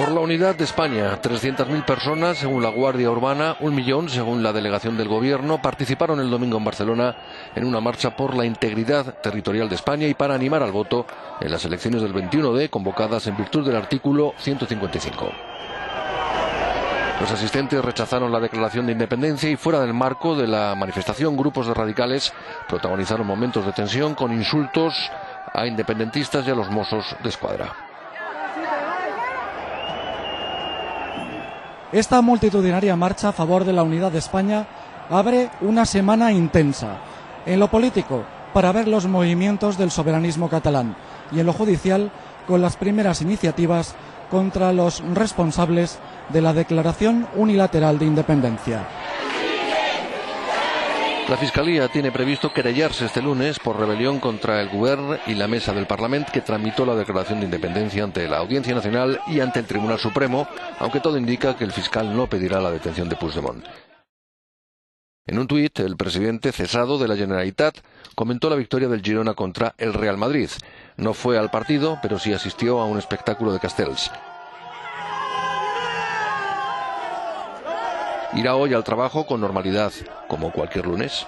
Por la unidad de España, 300.000 personas, según la Guardia Urbana, un millón, según la delegación del Gobierno, participaron el domingo en Barcelona en una marcha por la integridad territorial de España y para animar al voto en las elecciones del 21D, convocadas en virtud del artículo 155. Los asistentes rechazaron la declaración de independencia y fuera del marco de la manifestación, grupos de radicales protagonizaron momentos de tensión con insultos a independentistas y a los mozos de escuadra. Esta multitudinaria marcha a favor de la unidad de España abre una semana intensa. En lo político, para ver los movimientos del soberanismo catalán y en lo judicial, con las primeras iniciativas contra los responsables de la declaración unilateral de independencia. La Fiscalía tiene previsto querellarse este lunes por rebelión contra el Gobierno y la Mesa del Parlamento que tramitó la declaración de independencia ante la Audiencia Nacional y ante el Tribunal Supremo, aunque todo indica que el fiscal no pedirá la detención de Puigdemont. En un tuit, el presidente cesado de la Generalitat comentó la victoria del Girona contra el Real Madrid. No fue al partido, pero sí asistió a un espectáculo de Castells. Irá hoy al trabajo con normalidad, como cualquier lunes.